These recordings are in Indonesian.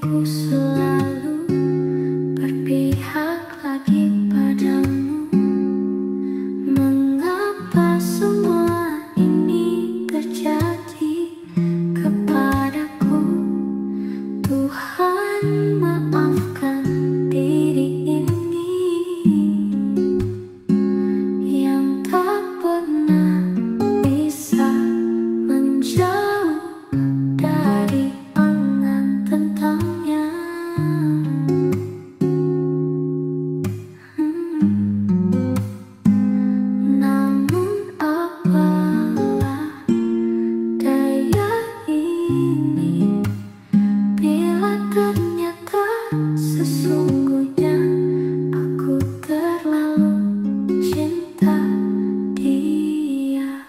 hatiku selalu Bila ternyata sesungguhnya aku terlalu cinta dia.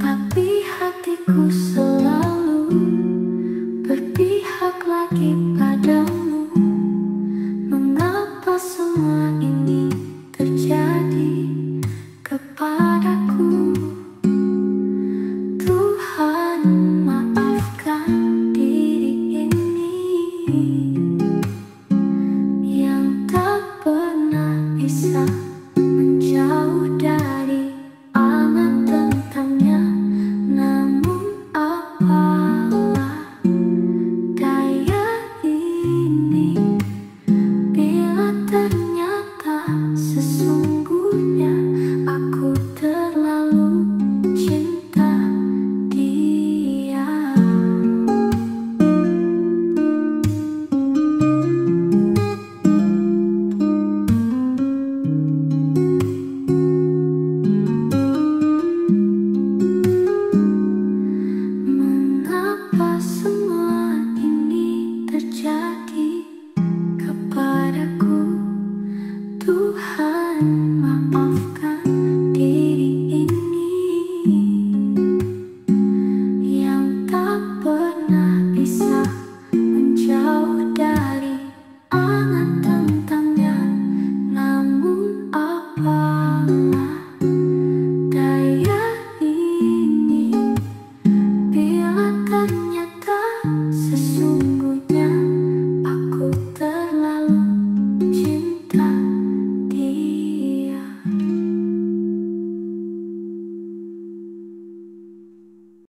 Tapi hatiku selalu berpihak lagi padamu. Mengapa semua You. Tuhan.